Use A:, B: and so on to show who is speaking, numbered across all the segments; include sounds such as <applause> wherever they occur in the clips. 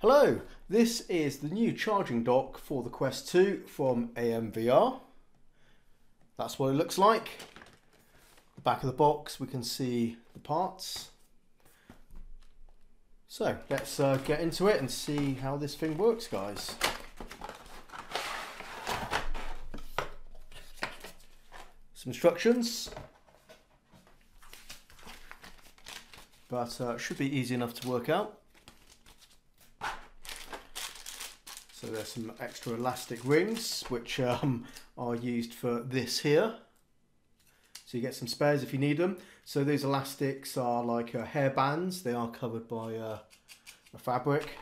A: Hello, this is the new charging dock for the Quest 2 from AMVR. That's what it looks like. The back of the box, we can see the parts. So let's uh, get into it and see how this thing works, guys. Some instructions. But uh, should be easy enough to work out. So there's some extra elastic rings which um, are used for this here. So you get some spares if you need them. So these elastics are like uh, hair bands. They are covered by uh, a fabric.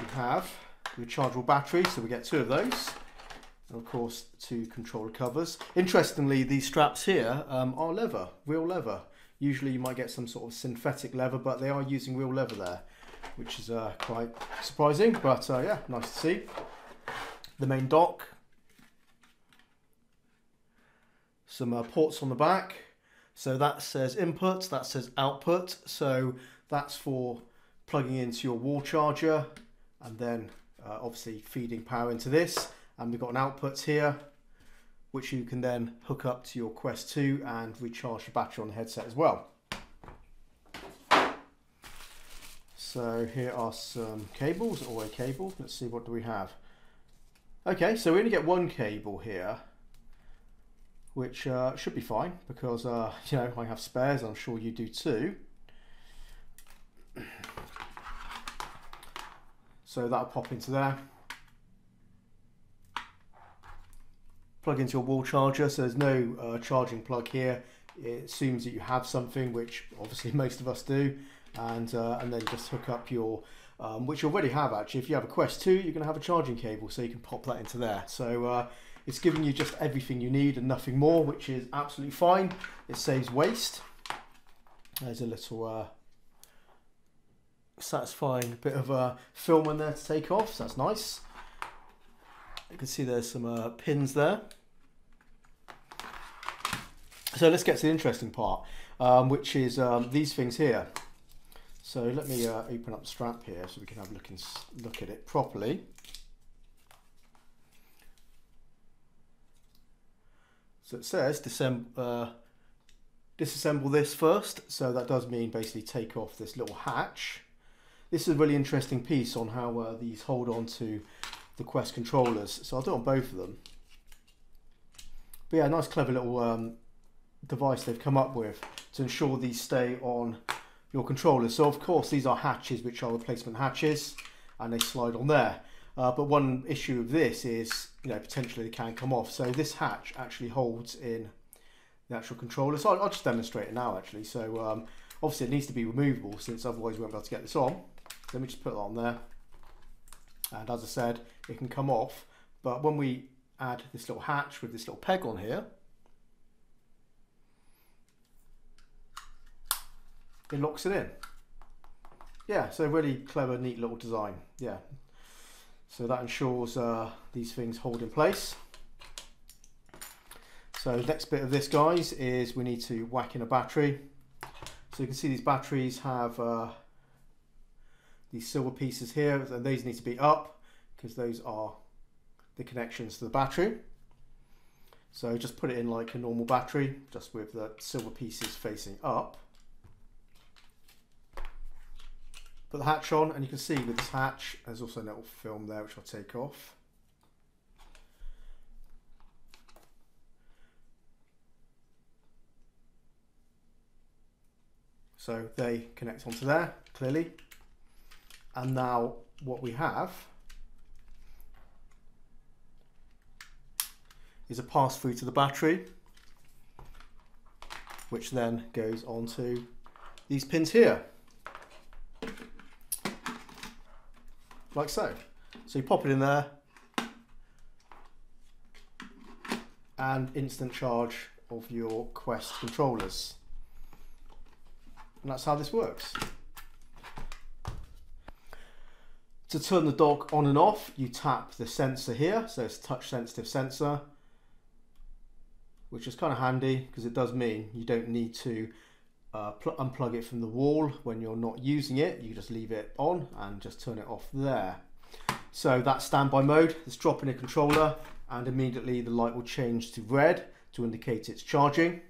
A: We have rechargeable batteries, so we get two of those. And of course, two controller covers. Interestingly, these straps here um, are leather, real leather. Usually you might get some sort of synthetic leather, but they are using real leather there which is uh, quite surprising, but uh, yeah, nice to see. The main dock, some uh, ports on the back. So that says input, that says output. So that's for plugging into your wall charger and then uh, obviously feeding power into this. And we've got an output here, which you can then hook up to your Quest 2 and recharge the battery on the headset as well. So here are some cables, or a cable. Let's see, what do we have? Okay, so we only get one cable here, which uh, should be fine because, uh, <laughs> you know, I have spares. I'm sure you do too. So that'll pop into there. Plug into your wall charger. So there's no uh, charging plug here. It assumes that you have something, which obviously <laughs> most of us do and uh, and then just hook up your um, which you already have actually. If you have a Quest 2, you're going to have a charging cable, so you can pop that into there. So uh, it's giving you just everything you need and nothing more, which is absolutely fine. It saves waste. There's a little uh, satisfying bit of uh, film in there to take off, so that's nice. You can see there's some uh, pins there. So let's get to the interesting part, um, which is um, these things here. So let me uh, open up strap here so we can have a look, and look at it properly. So it says disassemble, uh, disassemble this first. So that does mean basically take off this little hatch. This is a really interesting piece on how uh, these hold on to the Quest controllers. So I'll do it on both of them. But yeah, nice clever little um, device they've come up with to ensure these stay on your controller. So of course these are hatches which are replacement hatches and they slide on there. Uh, but one issue of this is, you know, potentially they can come off. So this hatch actually holds in the actual controller. So I'll, I'll just demonstrate it now actually. So um, obviously it needs to be removable since otherwise we won't be able to get this on. Let me just put that on there. And as I said, it can come off. But when we add this little hatch with this little peg on here, it locks it in. Yeah, so really clever, neat little design. Yeah. So that ensures uh, these things hold in place. So next bit of this, guys, is we need to whack in a battery. So you can see these batteries have uh, these silver pieces here, and these need to be up because those are the connections to the battery. So just put it in like a normal battery, just with the silver pieces facing up. Put the hatch on and you can see with this hatch there's also a little film there which I'll take off. So they connect onto there clearly. And now what we have is a pass through to the battery which then goes onto these pins here. Like so. So you pop it in there and instant charge of your Quest controllers. And that's how this works. To turn the dock on and off, you tap the sensor here. So it's touch sensitive sensor, which is kind of handy because it does mean you don't need to uh, unplug it from the wall when you're not using it. You just leave it on and just turn it off there. So that's standby mode. Let's drop in a controller and immediately the light will change to red to indicate it's charging.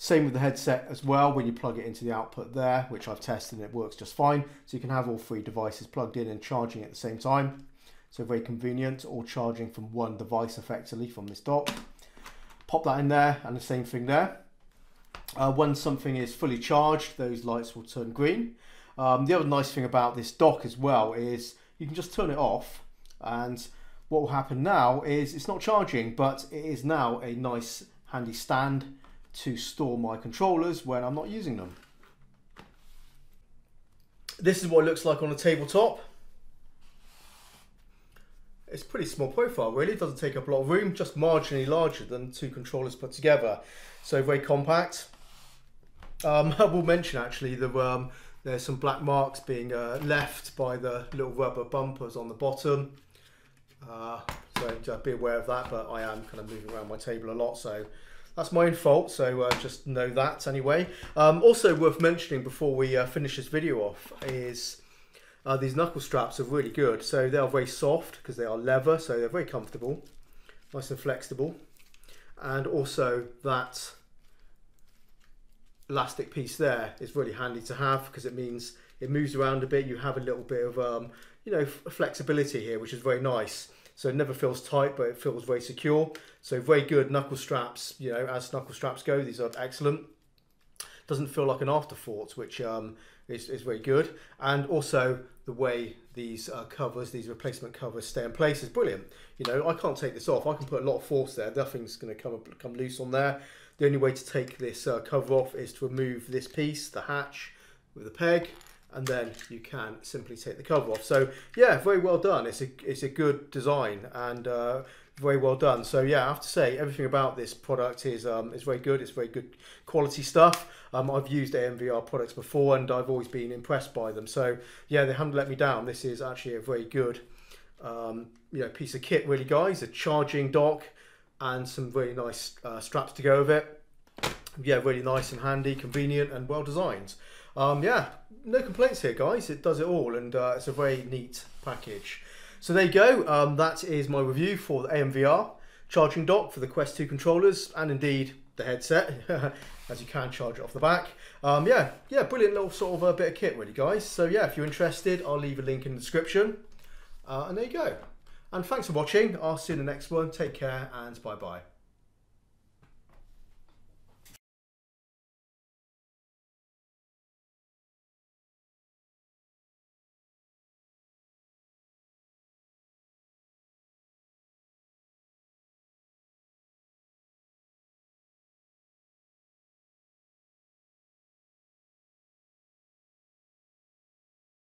A: Same with the headset as well when you plug it into the output there, which I've tested and it works just fine. So you can have all three devices plugged in and charging at the same time. So very convenient, all charging from one device effectively from this dock. Pop that in there and the same thing there. Uh, when something is fully charged, those lights will turn green. Um, the other nice thing about this dock as well is you can just turn it off and what will happen now is it's not charging but it is now a nice handy stand to store my controllers when I'm not using them. This is what it looks like on a tabletop. It's pretty small profile really, it doesn't take up a lot of room, just marginally larger than two controllers put together. So very compact. Um, <laughs> I will mention actually the um, there's some black marks being uh, left by the little rubber bumpers on the bottom. Uh, so be aware of that, but I am kind of moving around my table a lot, so that's my own fault, so uh, just know that anyway. Um, also worth mentioning before we uh, finish this video off is uh, these knuckle straps are really good. So they are very soft because they are leather, so they're very comfortable, nice and flexible. And also that elastic piece there is really handy to have because it means it moves around a bit. You have a little bit of, um, you know, flexibility here, which is very nice. So it never feels tight, but it feels very secure. So very good knuckle straps, you know, as knuckle straps go, these are excellent. Doesn't feel like an afterthought, which um, is, is very good. And also the way these uh, covers, these replacement covers stay in place is brilliant. You know, I can't take this off. I can put a lot of force there. Nothing's going to come, come loose on there. The only way to take this uh, cover off is to remove this piece, the hatch, with a peg, and then you can simply take the cover off. So yeah, very well done. It's a it's a good design and uh, very well done. So yeah, I have to say everything about this product is um, is very good. It's very good quality stuff. Um, I've used AMVR products before and I've always been impressed by them. So yeah, they haven't let me down. This is actually a very good um, you know piece of kit, really, guys. A charging dock and some really nice uh, straps to go with it. Yeah, really nice and handy, convenient and well designed. Um, yeah, no complaints here guys, it does it all and uh, it's a very neat package. So there you go, um, that is my review for the AMVR charging dock for the Quest 2 controllers and indeed the headset, <laughs> as you can charge it off the back. Um, yeah, yeah, brilliant little sort of a bit of kit really guys. So yeah, if you're interested, I'll leave a link in the description. Uh, and there you go. And thanks for watching. I'll see you in the next one. Take care and bye bye.